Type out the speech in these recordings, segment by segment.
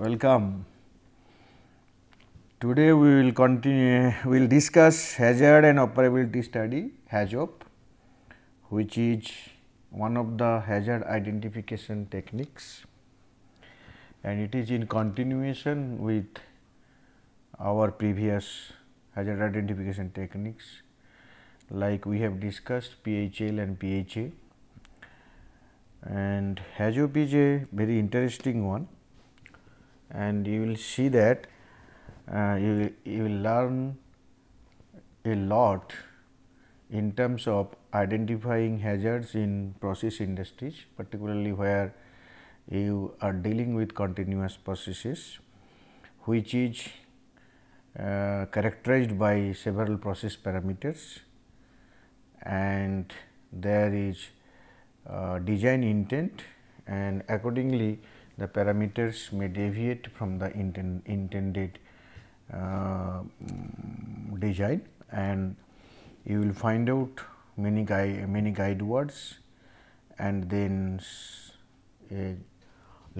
Welcome. Today we will continue, we will discuss hazard and operability study HAZOP, which is one of the hazard identification techniques. And it is in continuation with our previous hazard identification techniques. Like we have discussed PHL and PHA and HAZOP is a very interesting one and you will see that uh, you, you will learn a lot in terms of identifying hazards in process industries particularly where you are dealing with continuous processes which is uh, characterized by several process parameters. And there is uh, design intent and accordingly the parameters may deviate from the inten intended uh, design and you will find out many guide many guide words and then a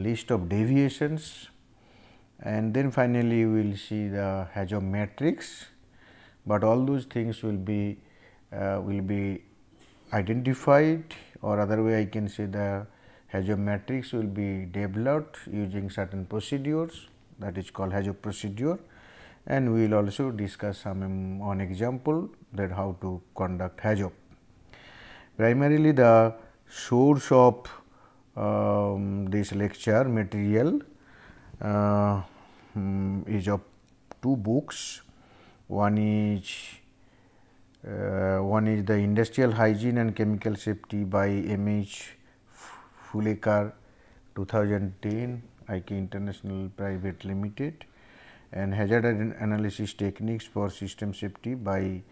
list of deviations and then finally, you will see the HAZOP matrix, but all those things will be uh, will be identified or other way I can say the HAZOP matrix will be developed using certain procedures that is called HAZOP procedure and we will also discuss some one example that how to conduct HAZOP. Primarily the source of um, this lecture material uh, um, is of two books. One is uh, one is the Industrial Hygiene and Chemical Safety by M. H. Fulekar 2010 IK International Private Limited and Hazard Analysis Techniques for System Safety by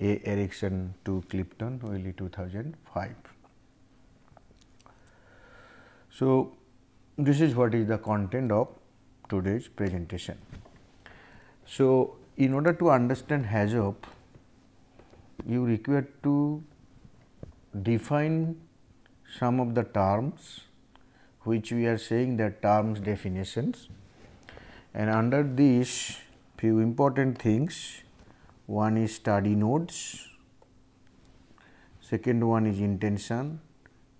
A. Ericson to Clifton early 2005. So, this is what is the content of today's presentation. So, in order to understand HAZOP, you require to define some of the terms which we are saying that terms definitions and under these few important things one is study nodes, second one is intention,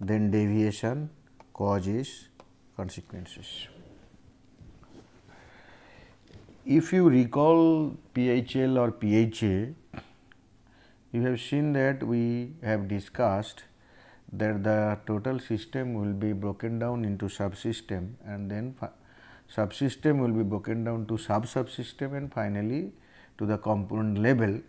then deviation, causes, consequences. If you recall PHL or PHA, you have seen that we have discussed that the total system will be broken down into subsystem and then subsystem will be broken down to sub subsystem and finally to the component level.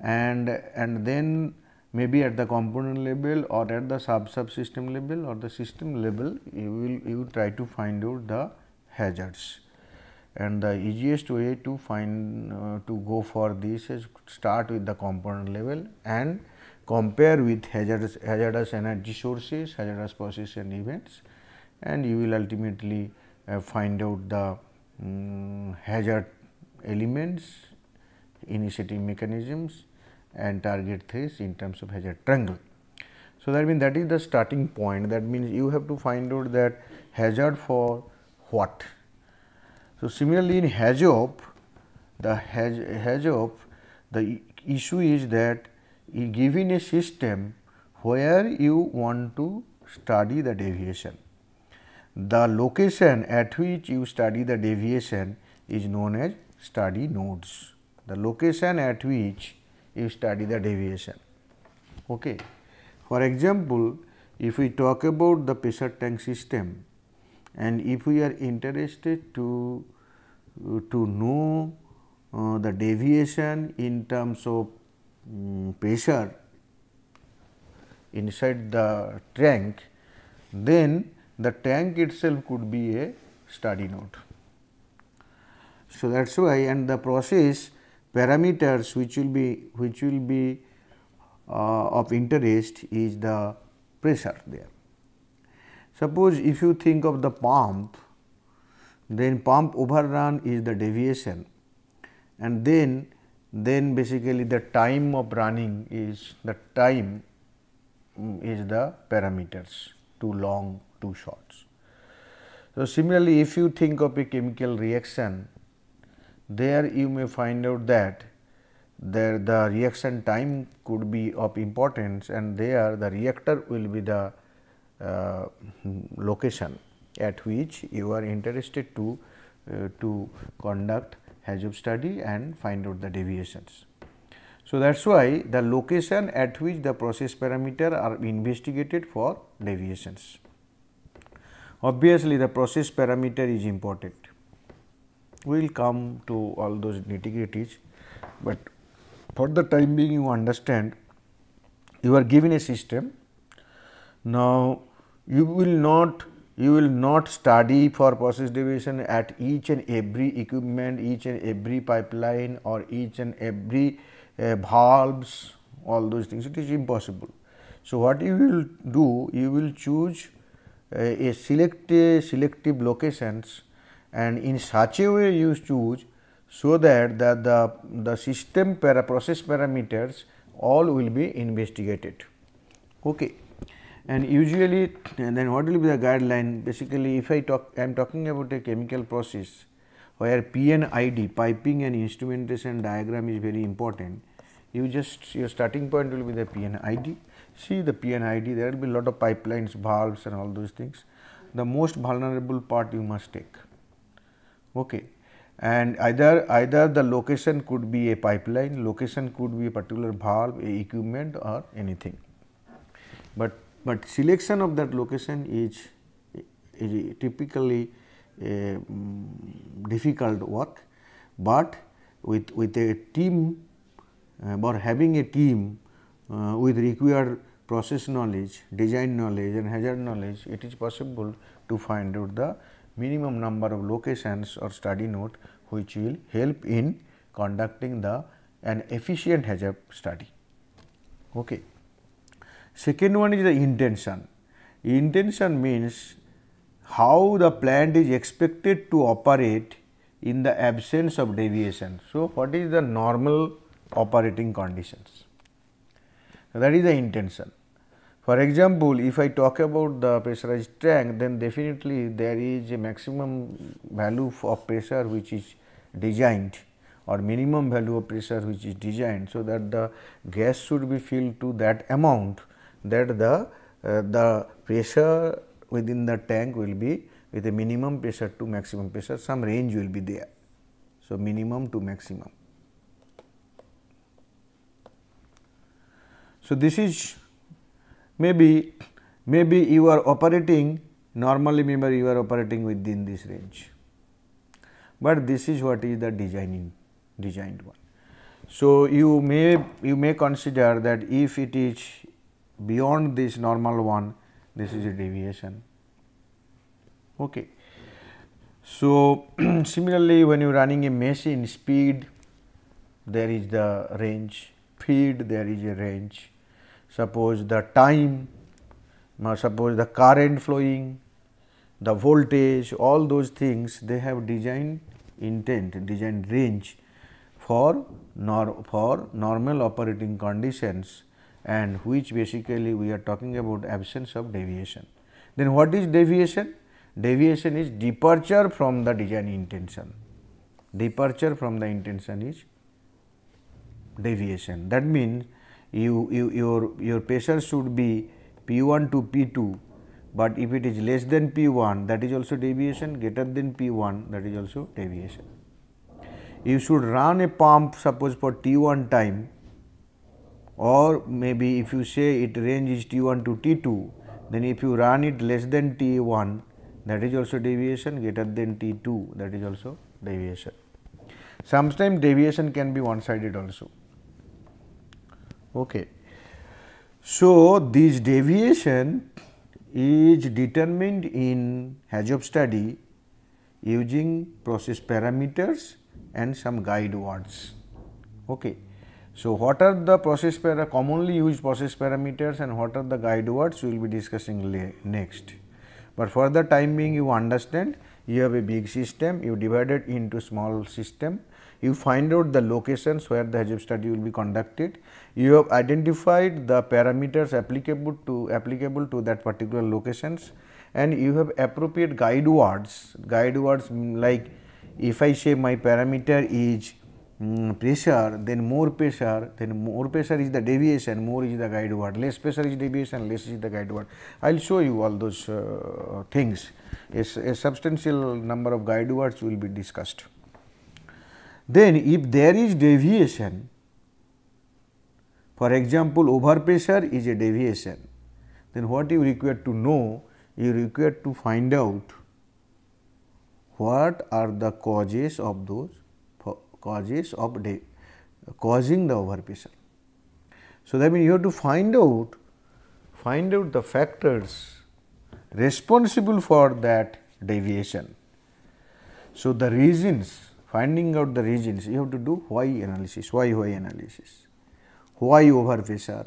And and then maybe at the component level or at the sub subsystem level or the system level you will you try to find out the hazards. And the easiest way to find uh, to go for this is start with the component level and compare with hazardous, hazardous energy sources, hazardous process and events and you will ultimately uh, find out the um, hazard elements, initiating mechanisms and target threats in terms of hazard triangle. So, that means that is the starting point that means you have to find out that hazard for what. So, similarly in HAZOP the HAZOP the issue is that given a system where you want to study the deviation. The location at which you study the deviation is known as study nodes. The location at which you study the deviation. Okay. For example, if we talk about the pressure tank system and if we are interested to to know uh, the deviation in terms of um, pressure inside the tank, then the tank itself could be a study node. So, that is why and the process parameters which will be which will be uh, of interest is the pressure there. Suppose if you think of the pump, then pump overrun is the deviation and then then basically the time of running is the time is the parameters too long too short. So, similarly, if you think of a chemical reaction, there you may find out that there the reaction time could be of importance and there the reactor will be the uh, location at which you are interested to uh, to conduct HAZOP study and find out the deviations. So, that is why the location at which the process parameter are investigated for deviations. Obviously, the process parameter is important. We will come to all those nitty gritties, but for the time being you understand you are given a system. Now, you will not you will not study for process deviation at each and every equipment, each and every pipeline or each and every uh, valves all those things it is impossible. So, what you will do you will choose uh, a select a selective locations and in such a way you choose so that the, the, the system para process parameters all will be investigated. Okay. And usually and then what will be the guideline basically if I talk I am talking about a chemical process where PNID piping and instrumentation diagram is very important. You just your starting point will be the PNID. See the PNID there will be lot of pipelines, valves and all those things. The most vulnerable part you must take. Okay. And either either the location could be a pipeline, location could be a particular valve, a equipment or anything. But but selection of that location is, is typically a um, difficult work, but with, with a team uh, or having a team uh, with required process knowledge, design knowledge and hazard knowledge, it is possible to find out the minimum number of locations or study node which will help in conducting the an efficient hazard study. Okay. Second one is the intention. Intention means how the plant is expected to operate in the absence of deviation. So, what is the normal operating conditions? That is the intention. For example, if I talk about the pressurized tank, then definitely there is a maximum value of pressure which is designed or minimum value of pressure which is designed. So, that the gas should be filled to that amount that the uh, the pressure within the tank will be with a minimum pressure to maximum pressure some range will be there. So, minimum to maximum. So, this is maybe maybe you are operating normally maybe you are operating within this range, but this is what is the designing designed one. So, you may you may consider that if it is beyond this normal one this is a deviation. Okay. So, similarly when you are running a machine speed there is the range, feed there is a range, suppose the time, suppose the current flowing, the voltage all those things they have design intent, design range for nor for normal operating conditions and which basically we are talking about absence of deviation. Then what is deviation? Deviation is departure from the design intention. Departure from the intention is deviation. That means, you, you your your pressure should be P 1 to P 2, but if it is less than P 1 that is also deviation greater than P 1 that is also deviation. You should run a pump suppose for T 1 time or maybe if you say it range is T1 to T2, then if you run it less than T1 that is also deviation greater than T2 that is also deviation. Sometimes deviation can be one sided also. Okay. So, this deviation is determined in HAZOP study using process parameters and some guide words. Okay. So, what are the process para commonly used process parameters and what are the guide words we will be discussing next. But for the time being you understand you have a big system you divide it into small system you find out the locations where the HAZOP study will be conducted you have identified the parameters applicable to applicable to that particular locations and you have appropriate guide words, guide words like if I say my parameter is mm, pressure, then more pressure, then more pressure is the deviation, more is the guide word, less pressure is deviation, less is the guide word. I will show you all those uh, things. A, a substantial number of guide words will be discussed. Then if there is deviation, for example, overpressure is a deviation, then what you require to know, you require to find out what are the causes of those causes of the, causing the overpressure. So, that means you have to find out find out the factors responsible for that deviation. So, the reasons finding out the reasons you have to do why analysis why why analysis. Why overpressure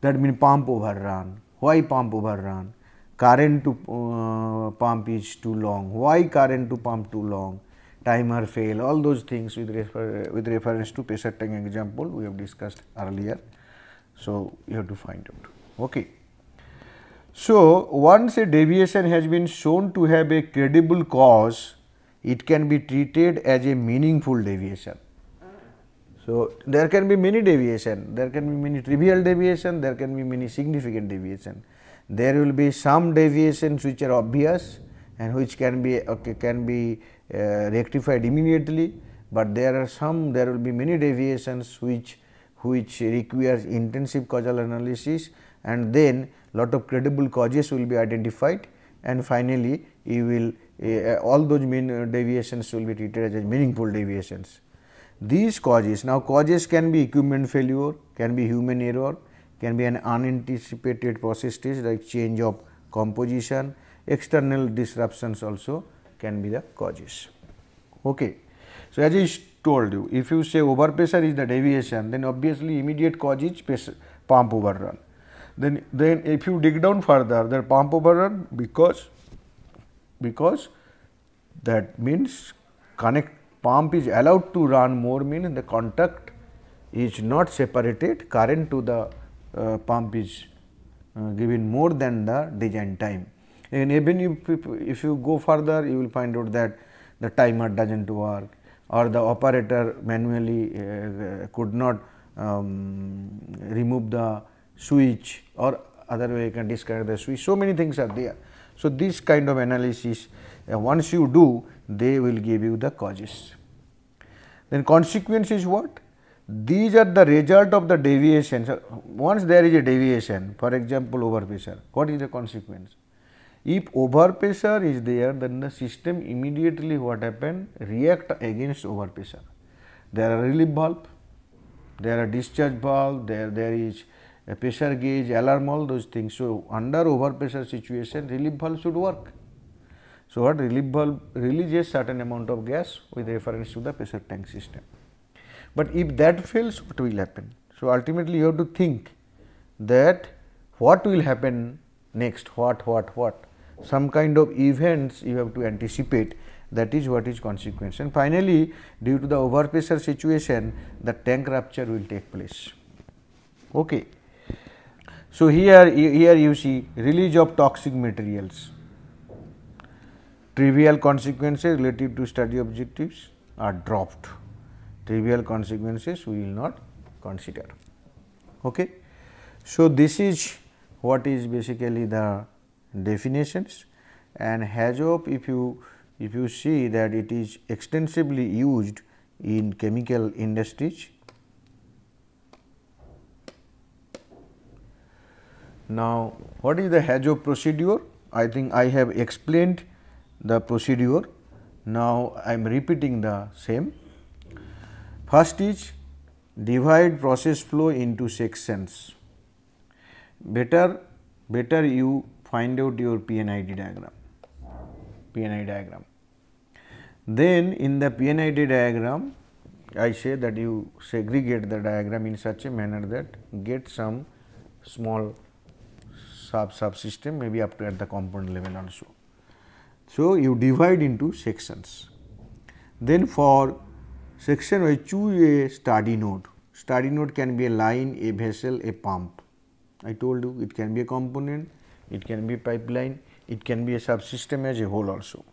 that means pump overrun. Why pump overrun? Current to uh, pump is too long, why current to pump too long, timer fail, all those things with, refer, with reference to pressure example we have discussed earlier. So, you have to find out. Okay. So, once a deviation has been shown to have a credible cause, it can be treated as a meaningful deviation. So, there can be many deviation, there can be many trivial deviation, there can be many significant deviation there will be some deviations which are obvious and which can be okay, can be rectified immediately, but there are some there will be many deviations which which requires intensive causal analysis and then lot of credible causes will be identified and finally, you will uh, all those mean uh, deviations will be treated as meaningful deviations. These causes now causes can be equipment failure, can be human error, can be an unanticipated process stage like change of composition, external disruptions also can be the causes. Okay. So, as I told you, if you say overpressure is the deviation, then obviously immediate cause is pressure, pump overrun. Then, then if you dig down further, the pump overrun because because that means connect pump is allowed to run more means the contact is not separated current to the uh, pump is uh, given more than the design time. And even if, if you go further, you will find out that the timer does not work or the operator manually uh, could not um, remove the switch or other way you can disconnect the switch. So, many things are there. So, this kind of analysis uh, once you do they will give you the causes. Then consequence is what? These are the result of the deviation. So, once there is a deviation, for example, overpressure, what is the consequence? If overpressure is there, then the system immediately what happen react against overpressure. There are relief valve, there are discharge valve, there there is a pressure gauge, alarm, all those things. So, under overpressure situation, relief valve should work. So, what relief valve releases certain amount of gas with reference to the pressure tank system. But if that fails, what will happen? So, ultimately you have to think that what will happen next, what, what, what, some kind of events you have to anticipate that is what is consequence. And finally, due to the overpressure situation, the tank rupture will take place. Okay. So, here, here you see release of toxic materials, trivial consequences relative to study objectives are dropped trivial consequences we will not consider. Okay. So, this is what is basically the definitions and HAZOP if you if you see that it is extensively used in chemical industries. Now, what is the HAZOP procedure? I think I have explained the procedure. Now, I am repeating the same. First is divide process flow into sections. Better, better you find out your PNID diagram, PNID diagram. Then in the PNID diagram, I say that you segregate the diagram in such a manner that get some small sub subsystem maybe up to at the component level also. So, you divide into sections. Then for Section I choose a study node. Study node can be a line, a vessel, a pump. I told you it can be a component, it can be pipeline, it can be a subsystem as a whole also.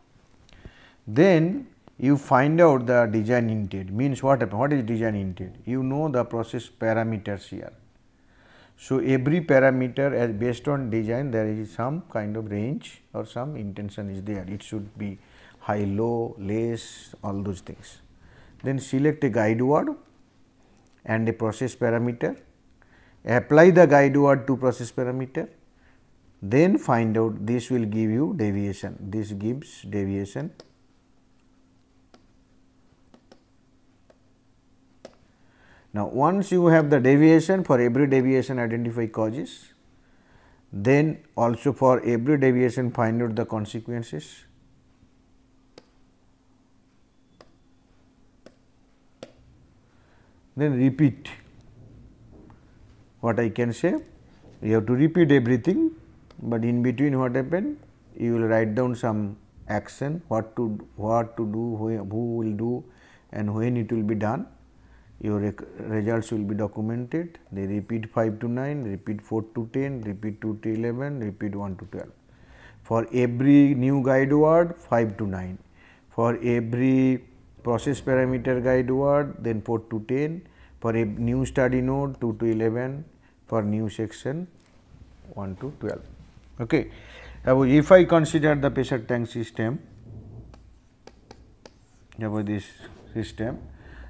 Then you find out the design intent means what? What is design intent? You know the process parameters here. So, every parameter as based on design there is some kind of range or some intention is there. It should be high, low, less all those things. Then select a guide word and a process parameter, apply the guide word to process parameter, then find out this will give you deviation, this gives deviation. Now, once you have the deviation for every deviation identify causes, then also for every deviation find out the consequences. Then repeat. What I can say? You have to repeat everything, but in between what happened you will write down some action what to what to do who, will do and when it will be done. Your results will be documented. They repeat 5 to 9 repeat 4 to 10 repeat 2 to 11 repeat 1 to 12 for every new guide word 5 to 9 for every process parameter guide word then 4 to 10 for a new study node 2 to 11 for new section 1 to 12. Okay. If I consider the pressure tank system about this system.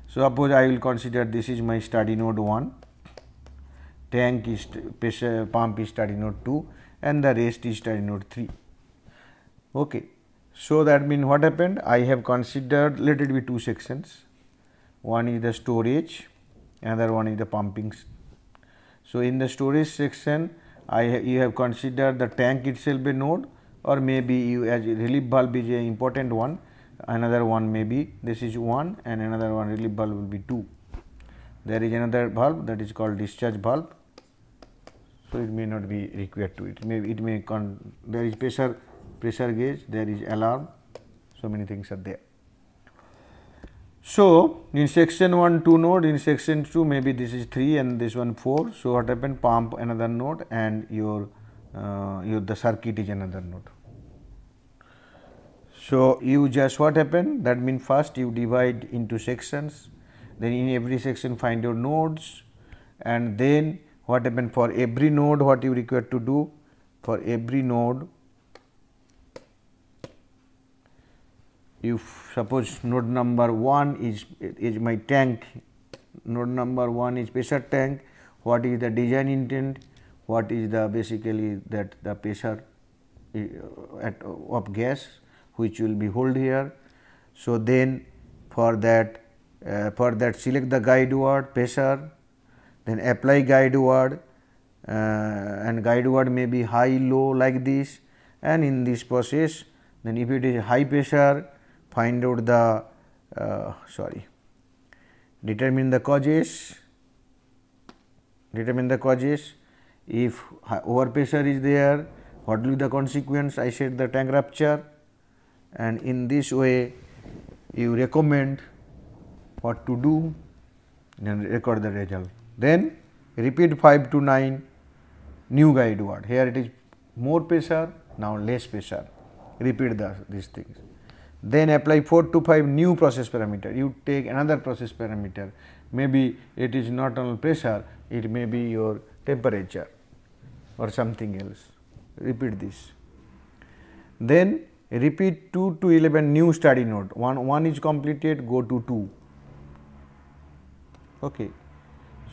So, suppose I will consider this is my study node 1, tank is pressure pump is study node 2 and the rest is study node 3. Okay. So, that means what happened? I have considered let it be two sections. One is the storage, another one is the pumping. So, in the storage section, I you have considered the tank itself a node or maybe you as relief valve is a important one, another one may be this is one and another one relief valve will be 2. There is another valve that is called discharge valve. So, it may not be required to it, may it may con there is pressure pressure gauge, there is alarm, so many things are there. So, in section 1 2 node, in section 2 maybe this is 3 and this one 4. So, what happened pump another node and your, uh, your the circuit is another node. So, you just what happened that means first you divide into sections then in every section find your nodes and then what happened for every node what you require to do for every node if suppose node number 1 is is my tank. Node number 1 is pressure tank. What is the design intent? What is the basically that the pressure uh, at of gas which will be hold here. So then for that uh, for that select the guide word pressure then apply guide word uh, and guide word may be high low like this. And in this process then if it is high pressure find out the uh, sorry determine the causes determine the causes. If over pressure is there what will be the consequence? I said the tank rupture. And in this way you recommend what to do and record the result. Then repeat 5 to 9 new guide word. Here it is more pressure now less pressure. Repeat the these things then apply 4 to 5 new process parameter. You take another process parameter, maybe it is not only pressure, it may be your temperature or something else, repeat this. Then repeat 2 to 11 new study node, one, one is completed, go to 2. Okay.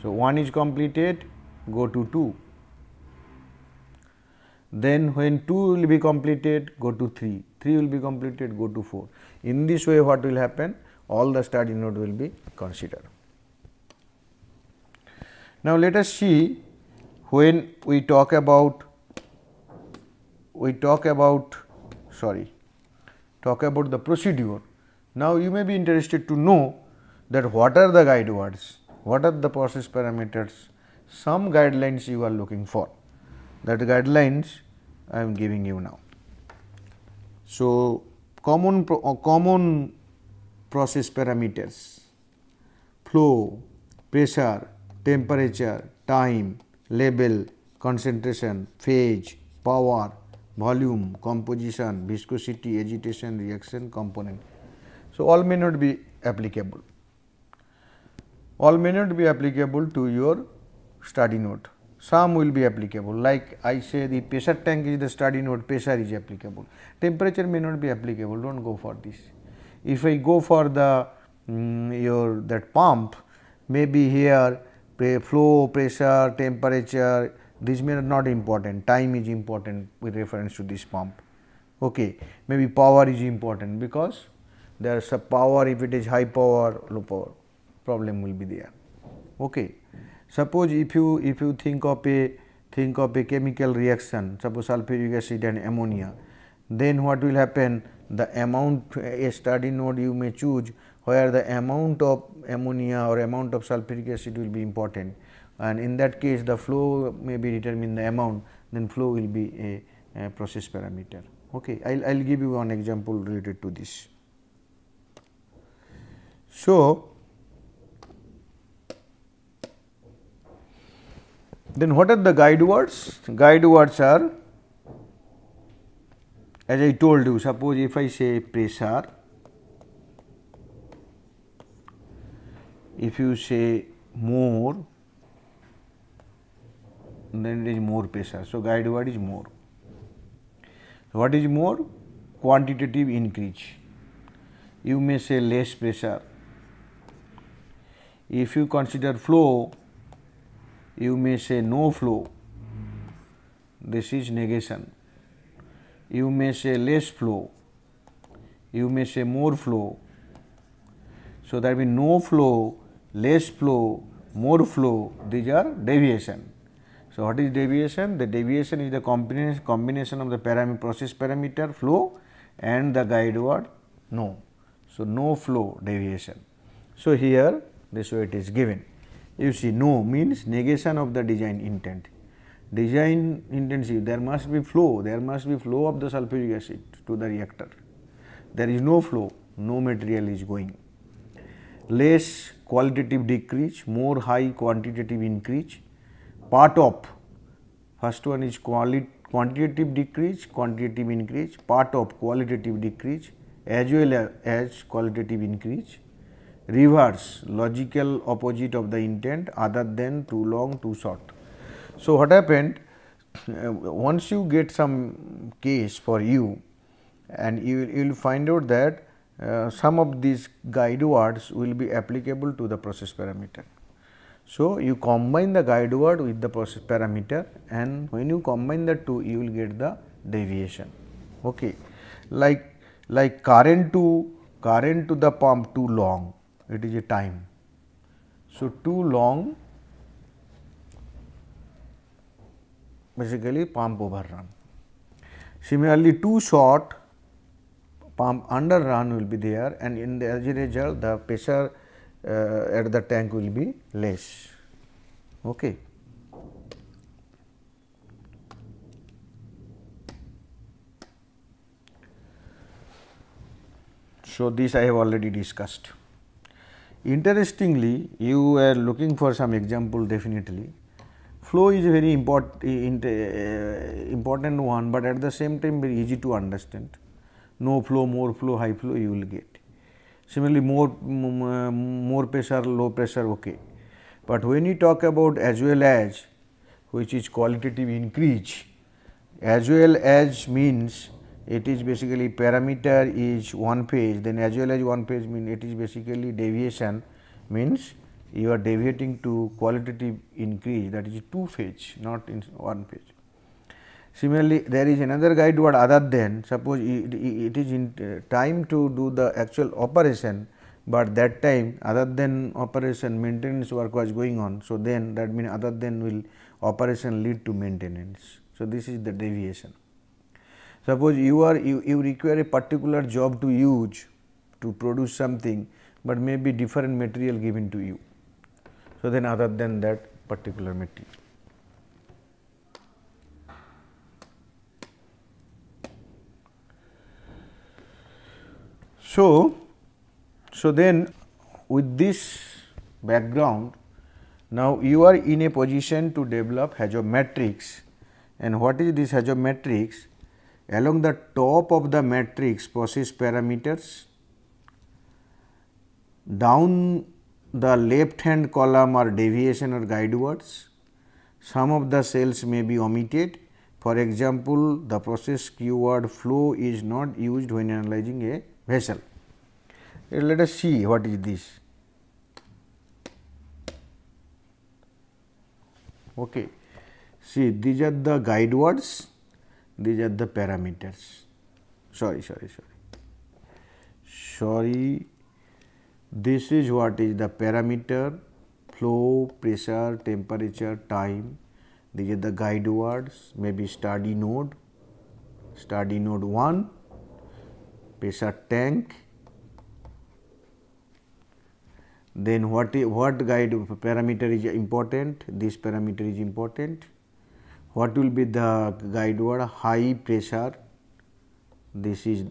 So, 1 is completed, go to 2 then when 2 will be completed go to 3, 3 will be completed go to 4. In this way what will happen all the study node will be considered. Now, let us see when we talk about we talk about sorry talk about the procedure. Now, you may be interested to know that what are the guide words, what are the process parameters, some guidelines you are looking for that guidelines I am giving you now. So, common pro, uh, common process parameters flow, pressure, temperature, time, level, concentration, phase, power, volume, composition, viscosity, agitation, reaction, component. So, all may not be applicable. All may not be applicable to your study node. Some will be applicable like I say the pressure tank is the study node, pressure is applicable. Temperature may not be applicable, do not go for this. If I go for the um, your that pump, maybe here flow, pressure, temperature, these may not important, time is important with reference to this pump. Okay. Maybe power is important because there is a power if it is high power, low power problem will be there. Okay. Suppose if you if you think of a think of a chemical reaction suppose sulfuric acid and ammonia then what will happen the amount a study node you may choose where the amount of ammonia or amount of sulfuric acid will be important and in that case the flow may be determine the amount then flow will be a, a process parameter. Okay. I will give you one example related to this. So, Then what are the guide words? Guide words are as I told you suppose if I say pressure, if you say more then it is more pressure. So, guide word is more. What is more? Quantitative increase. You may say less pressure. If you consider flow, you may say no flow, this is negation. You may say less flow, you may say more flow. So, that be no flow, less flow, more flow, these are deviation. So, what is deviation? The deviation is the combination, of the parameter process parameter flow and the guide word no. So, no flow deviation. So, here this way it is given. You see no means negation of the design intent. Design intensive there must be flow, there must be flow of the sulfuric acid to the reactor. There is no flow, no material is going. Less qualitative decrease, more high quantitative increase, part of first one is quantitative decrease, quantitative increase, part of qualitative decrease as well as qualitative increase reverse logical opposite of the intent other than too long too short. So, what happened uh, once you get some case for you and you, you will find out that uh, some of these guide words will be applicable to the process parameter. So, you combine the guide word with the process parameter and when you combine the two you will get the deviation. Okay. Like, like current to current to the pump too long it is a time. So, too long basically pump overrun. Similarly, too short pump underrun will be there and in the as a result the pressure uh, at the tank will be less. Okay. So, this I have already discussed. Interestingly, you are looking for some example definitely. Flow is a very import, uh, important one, but at the same time very easy to understand. No flow, more flow, high flow you will get. Similarly, more, more pressure, low pressure, okay. But when you talk about as well as, which is qualitative increase, as well as means it is basically parameter is one phase then as well as one phase mean it is basically deviation means you are deviating to qualitative increase that is two phase not in one phase. Similarly, there is another guide word other than suppose it, it is in uh, time to do the actual operation, but that time other than operation maintenance work was going on. So, then that means other than will operation lead to maintenance. So, this is the deviation. Suppose you are you, you require a particular job to use to produce something, but may be different material given to you. So, then other than that particular material. So, so then with this background, now you are in a position to develop HAZOP matrix and what is this HAZOP matrix? Along the top of the matrix process parameters, down the left hand column are deviation or guide words, some of the cells may be omitted. For example, the process keyword flow is not used when analyzing a vessel. Let us see what is this. Okay. See these are the guide words, these are the parameters. Sorry, sorry, sorry. Sorry, this is what is the parameter flow, pressure, temperature, time. These are the guide words, maybe study node, study node 1, pressure tank. Then what, what guide parameter is important? This parameter is important. What will be the guide word? High pressure. This is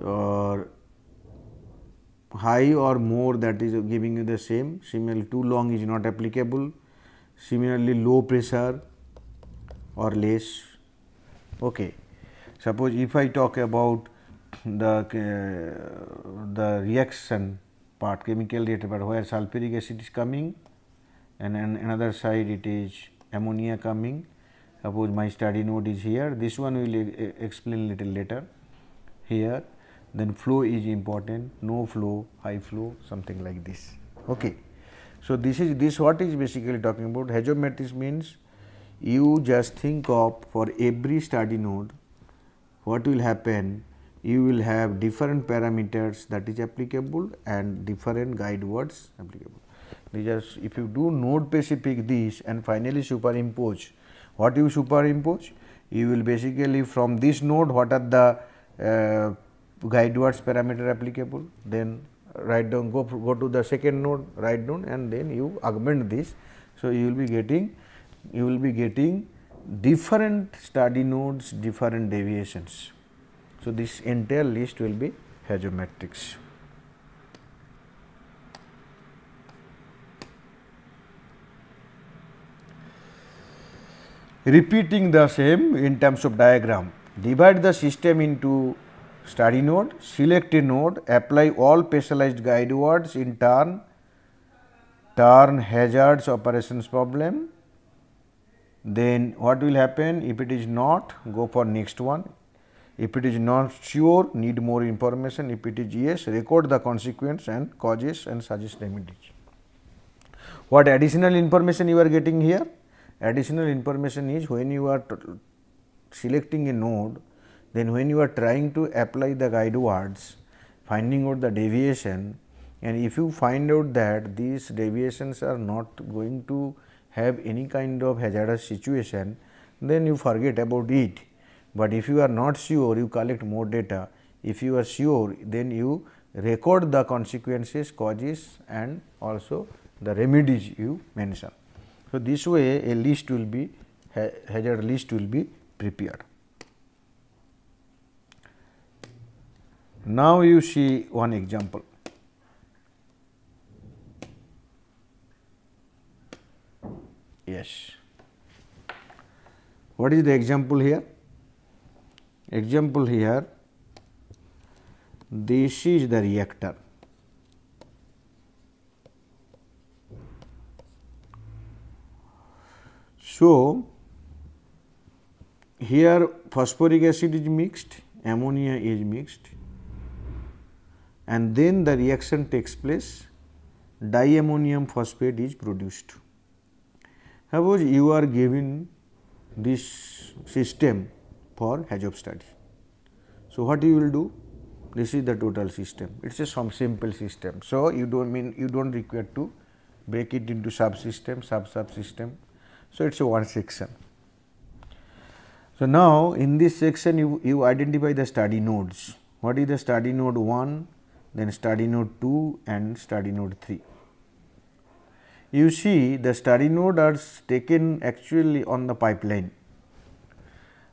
or high or more that is giving you the same similarly too long is not applicable similarly low pressure or less okay suppose if i talk about the uh, the reaction part chemical reactor part where sulfuric acid is coming and another side it is ammonia coming. Suppose my study node is here. This one will explain little later. Here then flow is important. No flow high flow something like this. Okay. So this is this what is basically talking about. Hagiography means you just think of for every study node what will happen? You will have different parameters that is applicable and different guide words applicable these are if you do node specific this and finally superimpose what you superimpose you will basically from this node what are the uh, guide words parameter applicable then write down go go to the second node write down and then you augment this. So, you will be getting you will be getting different study nodes different deviations. So, this entire list will be hagiography. Repeating the same in terms of diagram, divide the system into study node, select a node, apply all specialized guide words in turn, turn hazards operations problem. Then what will happen if it is not go for next one. If it is not sure need more information if it is yes record the consequence and causes and suggest remedies. What additional information you are getting here? Additional information is when you are selecting a node then when you are trying to apply the guide words, finding out the deviation and if you find out that these deviations are not going to have any kind of hazardous situation, then you forget about it. But if you are not sure, you collect more data. If you are sure, then you record the consequences, causes and also the remedies you mention. So, this way a list will be hazard list will be prepared. Now, you see one example. Yes. What is the example here? Example here, this is the reactor. So, here phosphoric acid is mixed, ammonia is mixed and then the reaction takes place diammonium phosphate is produced. Suppose you are given this system for HAZOP study. So, what you will do? This is the total system. It is a some simple system. So, you do not mean you do not require to break it into subsystem, sub subsystem. So, it is a one section. So, now in this section you, you identify the study nodes. What is the study node 1, then study node 2 and study node 3. You see the study node are taken actually on the pipeline.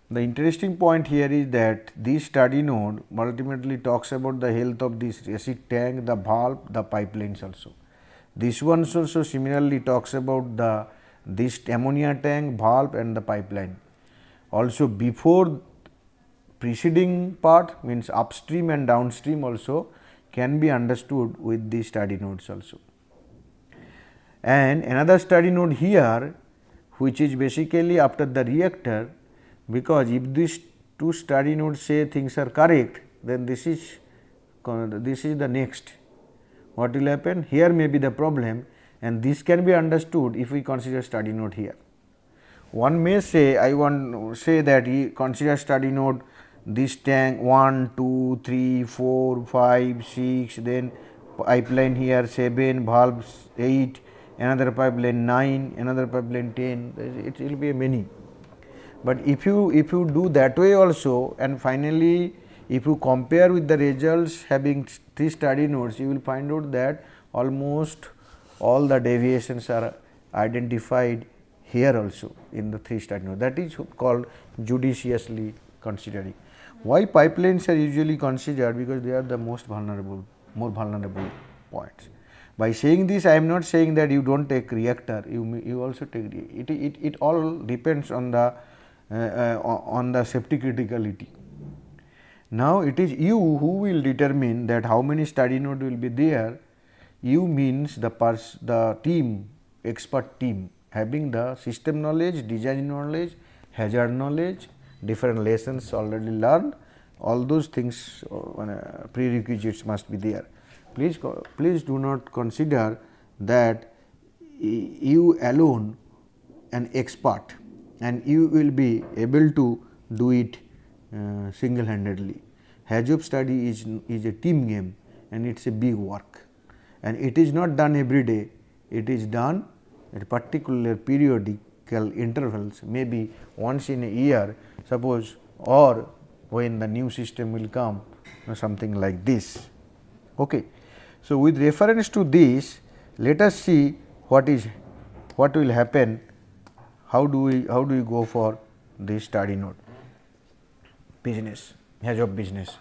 The interesting point here is that this study node ultimately talks about the health of this acid tank, the valve, the pipelines also. This one also similarly talks about the this ammonia tank, valve and the pipeline. also before preceding part means upstream and downstream also can be understood with the study nodes also. And another study node here which is basically after the reactor because if these two study nodes say things are correct then this is this is the next what will happen here may be the problem and this can be understood if we consider study node here. One may say I want say that he consider study node this tank 1, 2, 3, 4, 5, 6 then pipeline here 7 valves 8 another pipeline 9 another pipeline 10 it will be many. But if you if you do that way also and finally if you compare with the results having three study nodes you will find out that almost all the deviations are identified here also in the three study node that is called judiciously considering. Why pipelines are usually considered because they are the most vulnerable more vulnerable points. By saying this I am not saying that you do not take reactor you you also take it, it, it all depends on the uh, uh, on the safety criticality. Now, it is you who will determine that how many study node will be there you means the pers the team expert team having the system knowledge, design knowledge, hazard knowledge, different lessons already learned all those things uh, prerequisites must be there. Please, please do not consider that you alone an expert and you will be able to do it uh, single handedly. HAZOP study is, is a team game and it is a big work and it is not done every day, it is done at particular periodical intervals maybe once in a year suppose or when the new system will come or something like this. Okay. So, with reference to this let us see what is what will happen how do we how do we go for this study node business HAZOP business.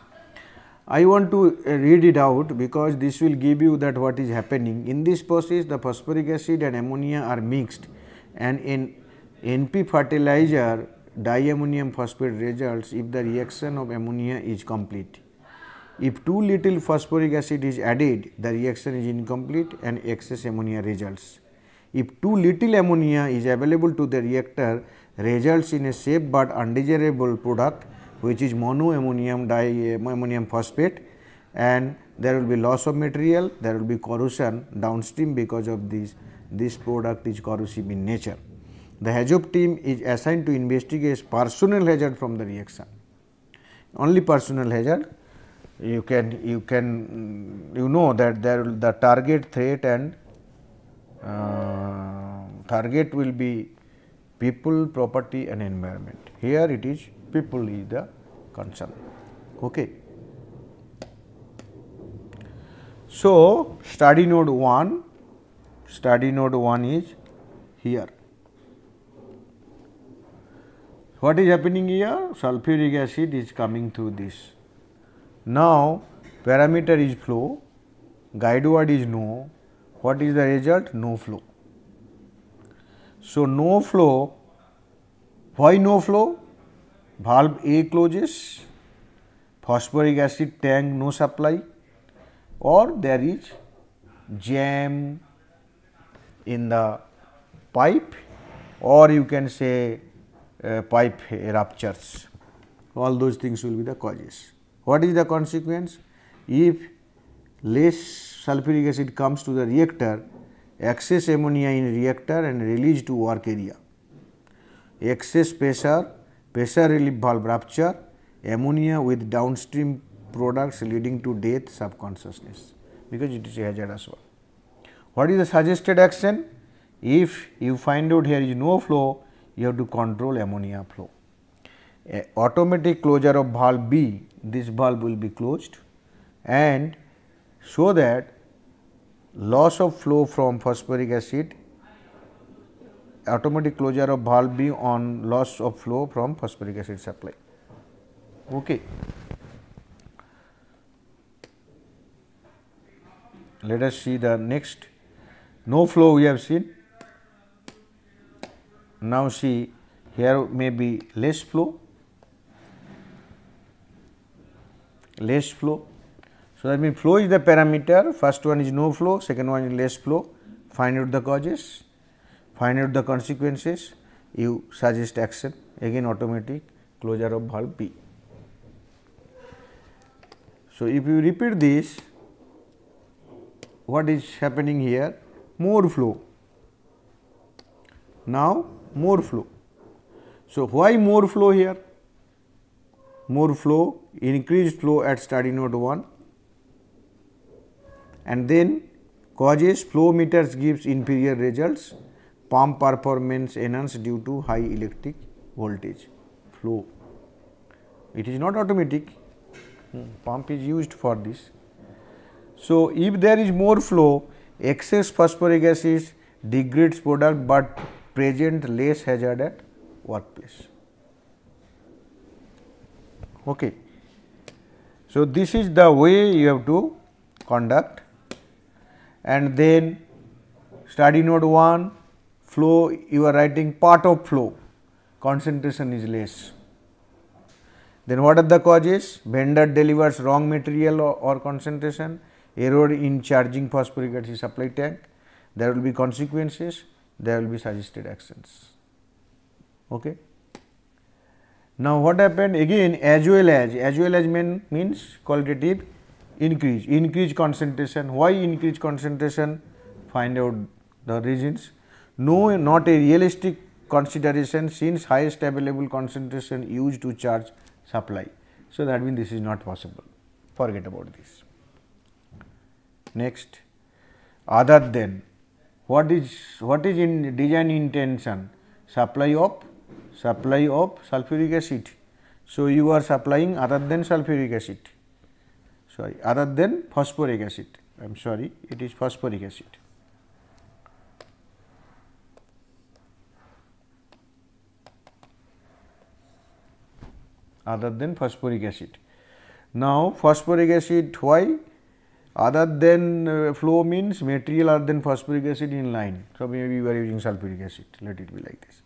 I want to uh, read it out because this will give you that what is happening. In this process the phosphoric acid and ammonia are mixed and in NP fertilizer diammonium phosphate results if the reaction of ammonia is complete. If too little phosphoric acid is added the reaction is incomplete and excess ammonia results. If too little ammonia is available to the reactor results in a safe but undesirable product which is monoammonium diammonium phosphate and there will be loss of material, there will be corrosion downstream because of this, this product is corrosive in nature. The HAZOP team is assigned to investigate personal hazard from the reaction. Only personal hazard you can you can you know that there the target threat and uh, target will be people, property and environment. Here it is people is the concern. Okay. So, study node 1, study node 1 is here. What is happening here? Sulfuric acid is coming through this. Now, parameter is flow, guide word is no, what is the result? No flow. So, no flow, why no flow? Valve A closes, phosphoric acid tank no supply or there is jam in the pipe or you can say uh, pipe ruptures all those things will be the causes. What is the consequence? If less sulfuric acid comes to the reactor, excess ammonia in reactor and released to work area. Excess pressure, pressure relief valve rupture, ammonia with downstream products leading to death subconsciousness because it is a hazardous one. What is the suggested action? If you find out here is no flow, you have to control ammonia flow. A automatic closure of valve B, this valve will be closed and so that loss of flow from phosphoric acid automatic closure of valve B on loss of flow from phosphoric acid supply. Okay. Let us see the next no flow we have seen. Now see here may be less flow, less flow. So, that means flow is the parameter, first one is no flow, second one is less flow, find out the causes, find out the consequences, you suggest action, again automatic closure of valve P. So, if you repeat this, what is happening here? More flow. Now, more flow. So, why more flow here? More flow, increased flow at study node 1 and then causes flow meters gives inferior results, pump performance enhanced due to high electric voltage flow. It is not automatic, hmm, pump is used for this. So, if there is more flow, excess phosphoric acid degrades product, but present less hazard at workplace. Okay. So, this is the way you have to conduct and then study node 1 flow you are writing part of flow. Concentration is less. Then what are the causes? Vendor delivers wrong material or, or concentration, error in charging phosphoric acid supply tank, there will be consequences, there will be suggested actions. Okay. Now, what happened? Again as well as. As well as mean, means qualitative increase. Increase concentration. Why increase concentration? Find out the reasons no not a realistic consideration since highest available concentration used to charge supply. So, that means this is not possible forget about this. Next other than what is what is in design intention supply of supply of sulfuric acid. So, you are supplying other than sulfuric acid sorry other than phosphoric acid I am sorry it is phosphoric acid. Other than phosphoric acid. Now, phosphoric acid why other than uh, flow means material other than phosphoric acid in line. So, maybe you are using sulfuric acid let it be like this.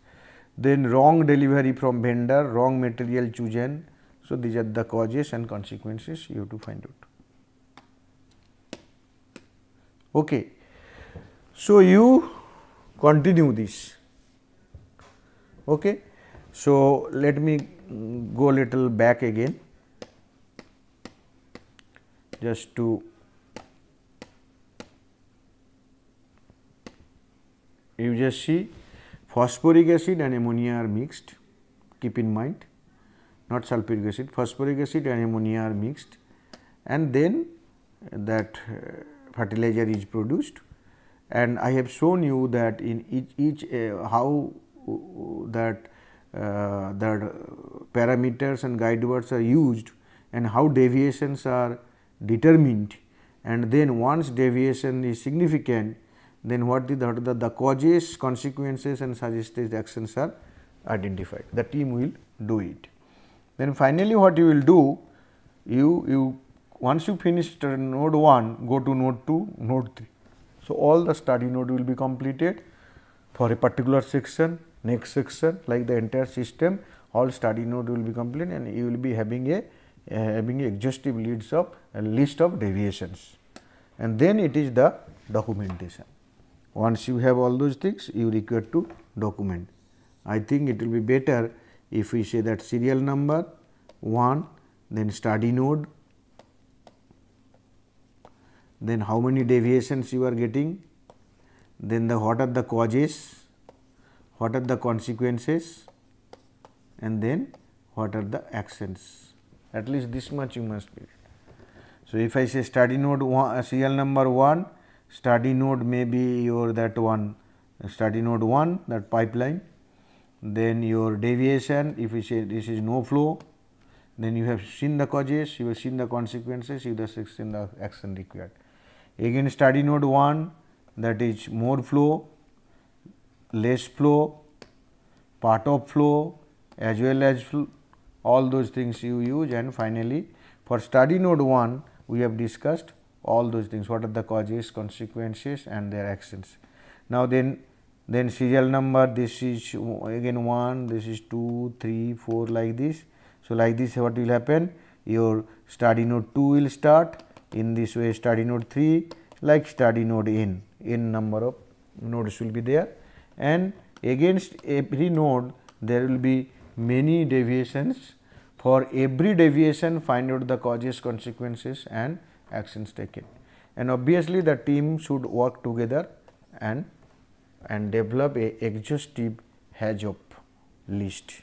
Then wrong delivery from vendor, wrong material chosen. So, these are the causes and consequences you have to find out. Okay. So, you continue this. Okay. So, let me go little back again just to you just see phosphoric acid and ammonia are mixed keep in mind not sulfuric acid phosphoric acid and ammonia are mixed and then that uh, fertilizer is produced and I have shown you that in each, each uh, how uh, that Uh, the parameters and guide words are used and how deviations are determined and then once deviation is significant then what the, the, the causes, consequences and suggested actions are identified. The team will do it. Then finally, what you will do, you, you once you finish node 1, go to node 2, node 3. So, all the study node will be completed for a particular section next section like the entire system all study node will be complete and you will be having a uh, having a exhaustive list of a list of deviations and then it is the documentation. Once you have all those things you require to document. I think it will be better if we say that serial number 1 then study node then how many deviations you are getting then the what are the causes what are the consequences and then what are the actions at least this much you must be. So, if I say study node one, uh, serial number 1 study node may be your that one uh, study node 1 that pipeline then your deviation if we say this is no flow then you have seen the causes you have seen the consequences you have seen the action required. Again study node 1 that is more flow less flow, part of flow as well as all those things you use. And finally, for study node 1 we have discussed all those things. What are the causes, consequences and their actions. Now, then then serial number this is again 1 this is 2 3 4 like this. So like this what will happen? Your study node 2 will start. In this way study node 3 like study node n. N number of nodes will be there and against every node there will be many deviations for every deviation find out the causes consequences and actions taken and obviously the team should work together and and develop a exhaustive HAZOP list.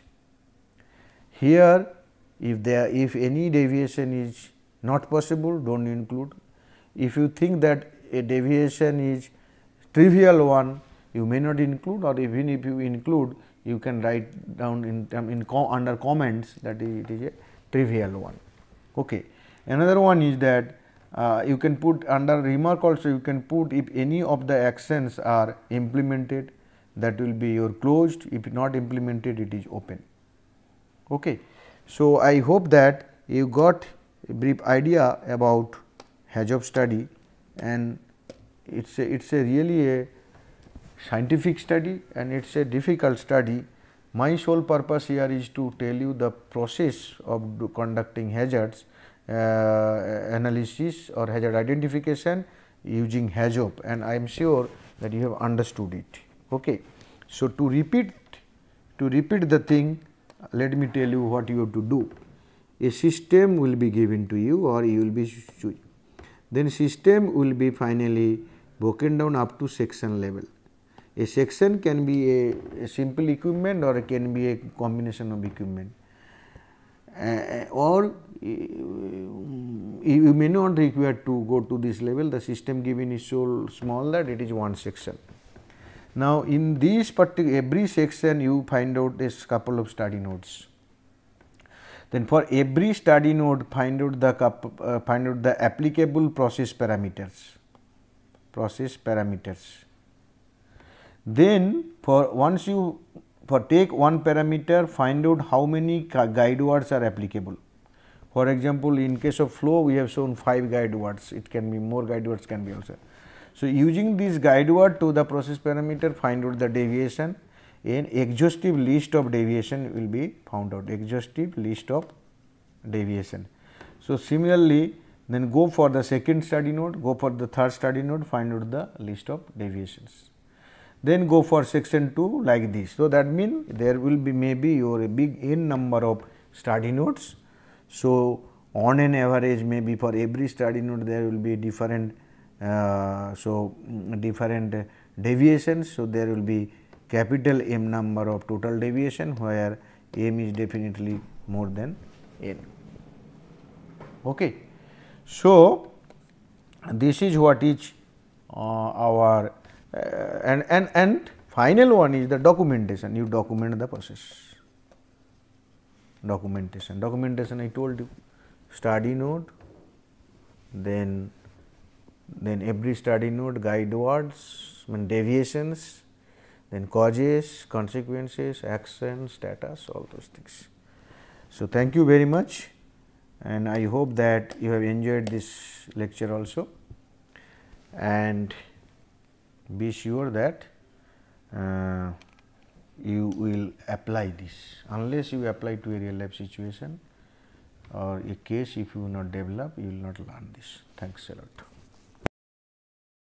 Here if there if any deviation is not possible do not include. If you think that a deviation is trivial one you may not include or even if you include you can write down in, in com under comments that it is a trivial one. Okay. Another one is that uh, you can put under remark also you can put if any of the actions are implemented that will be your closed if not implemented it is open. Okay. So, I hope that you got a brief idea about HAZOP study and it is a, it's a really a scientific study and it is a difficult study. My sole purpose here is to tell you the process of conducting hazards uh, analysis or hazard identification using HAZOP and I am sure that you have understood it. Okay. So, to repeat to repeat the thing let me tell you what you have to do. A system will be given to you or you will be then system will be finally broken down up to section level. A section can be a, a simple equipment or it can be a combination of equipment uh, or you may not require to go to this level the system given is so small that it is one section. Now, in this particular every section you find out this couple of study nodes. Then for every study node find out the uh, find out the applicable process parameters process parameters. Then for once you for take one parameter find out how many guide words are applicable for example, in case of flow we have shown 5 guide words, it can be more guide words can be also. So, using this guide word to the process parameter find out the deviation an exhaustive list of deviation will be found out exhaustive list of deviation. So, similarly, then go for the second study node, go for the third study node, find out the list of deviations. Then go for section 2 like this. So, that means there will be maybe your big n number of study nodes so, on an average maybe for every study node there will be different uh, so different deviations. So, there will be capital M number of total deviation where M is definitely more than N. Okay. So, this is what is uh, our Uh, and, and, and final one is the documentation. You document the process. Documentation. Documentation I told you. Study node, then then every study node guide words, mean deviations, then causes, consequences, action, status, all those things. So, thank you very much. And I hope that you have enjoyed this lecture also. And be sure that uh, you will apply this unless you apply to a real life situation or a case if you not develop you will not learn this. Thanks a lot.